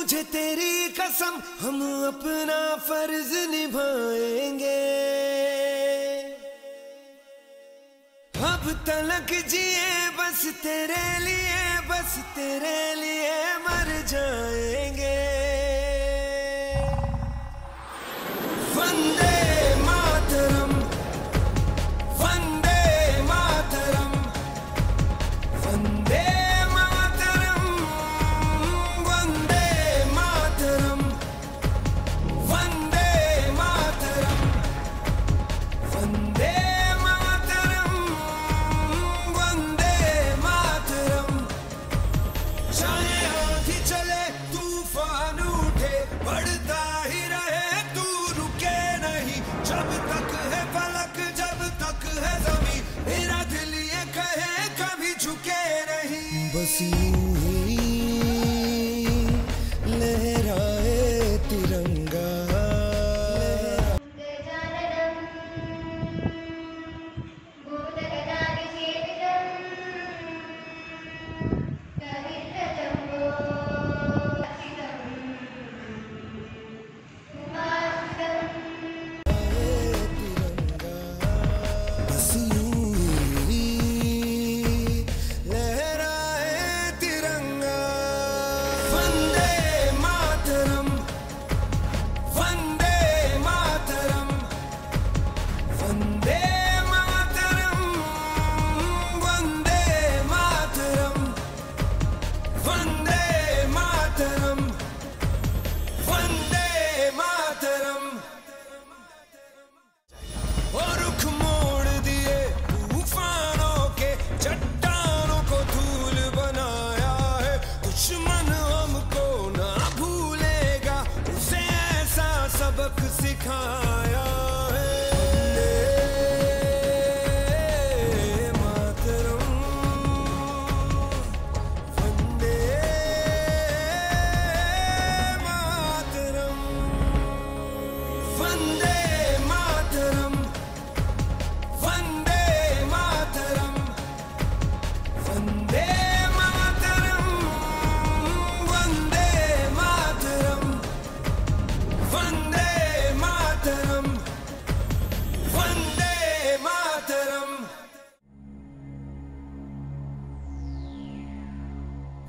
मुझे तेरी कसम, हम अपना फ़र्ज़ निभाएँगे। अब तलक जिए, बस तेरे लिए, बस तेरे लिए मर जाएँगे। वंदे see सबक सिखाए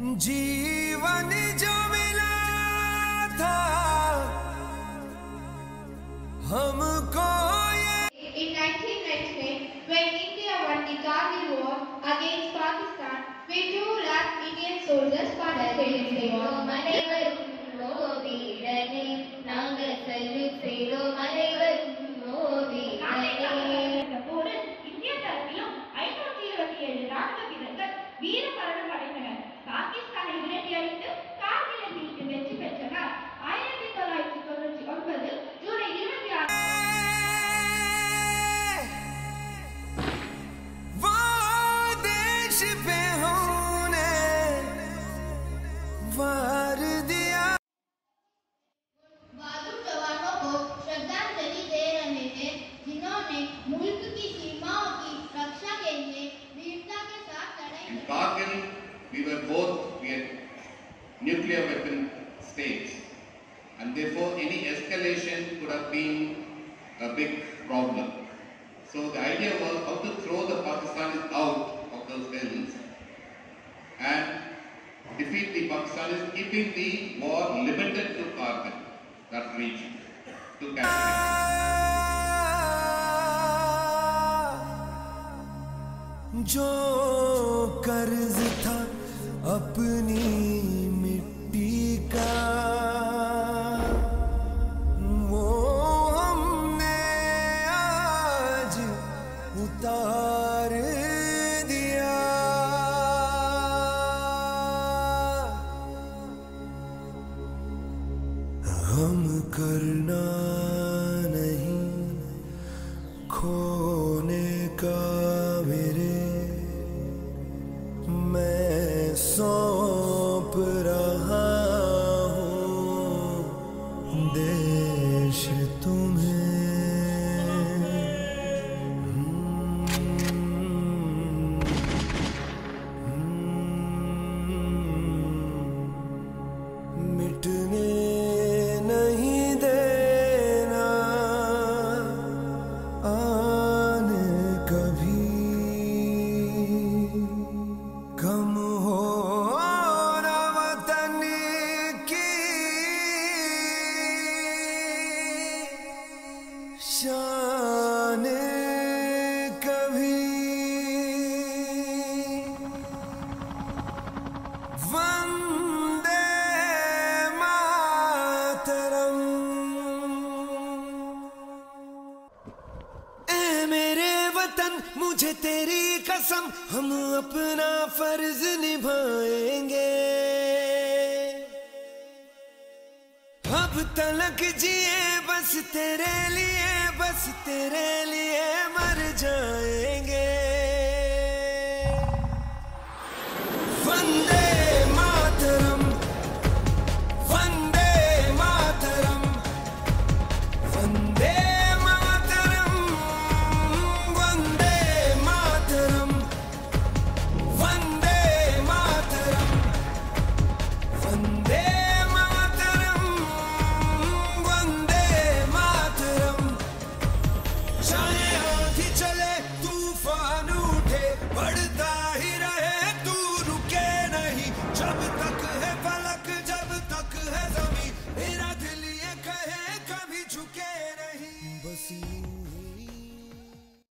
जीवन जो मिला था हमको ये In 1999, when India won the Kargil war against Pakistan, we two lakh Indian soldiers participated in the war. nuclear weapon states, and therefore any escalation could have been a big problem. So the idea was how to throw the Pakistanis out of those hills and defeat the Pakistanis, keeping the war limited to Kargil, that region, to Kashmir. जो कर्ज था अपनी करना नहीं। खोने का हम अपना फ़र्ज़ निभाएँगे। अब तलक जिए, बस तेरे लिए, बस तेरे लिए मर जाएँगे। वंदे